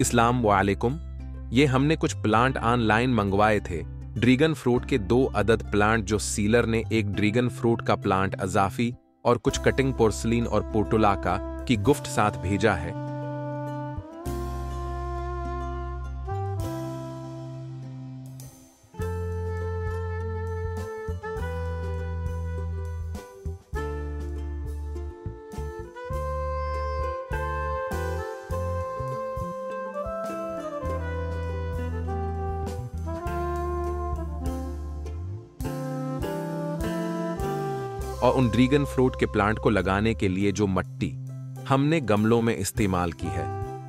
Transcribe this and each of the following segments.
इस्लाम वालेकुम। ये हमने कुछ प्लांट ऑनलाइन मंगवाए थे। ड्रीगन फ्रूट के दो अदद प्लांट जो सीलर ने एक ड्रीगन फ्रूट का प्लांट अजाफी और कुछ कटिंग पोर्सलिन और पोर्टुलाका की गुफ्ट साथ भेजा है। और उन ड्रीगन फ्रूट के प्लांट को लगाने के लिए जो मट्टी हमने गमलों में इस्तेमाल की है,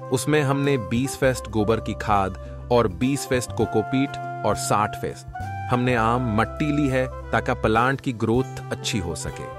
उसमें हमने 20 फेस्ट गोबर की खाद और 20 फेस्ट कोकोपीट और 60 फेस्ट। हमने आम मट्टी ली है ताकि प्लांट की ग्रोथ अच्छी हो सके।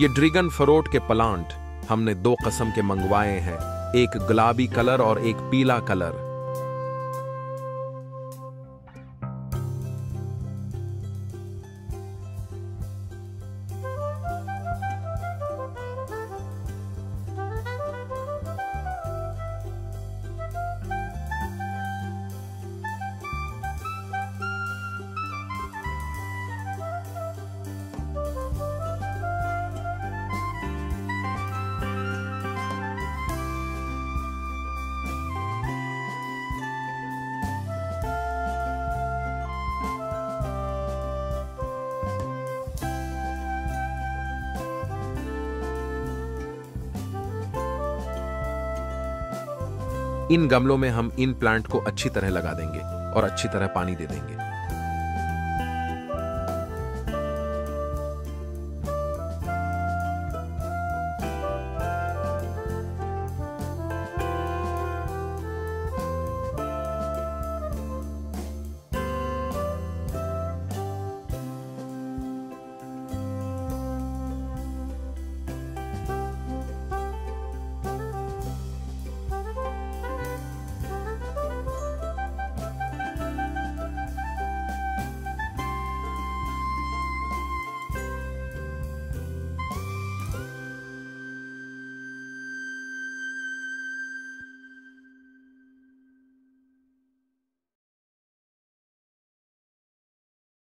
ये ड्रिगन फरोट के प्लांट हमने दो कसम के मंगवाए हैं, एक गुलाबी कलर और एक पीला कलर। इन गमलों में हम इन प्लांट को अच्छी तरह लगा देंगे और अच्छी तरह पानी दे देंगे।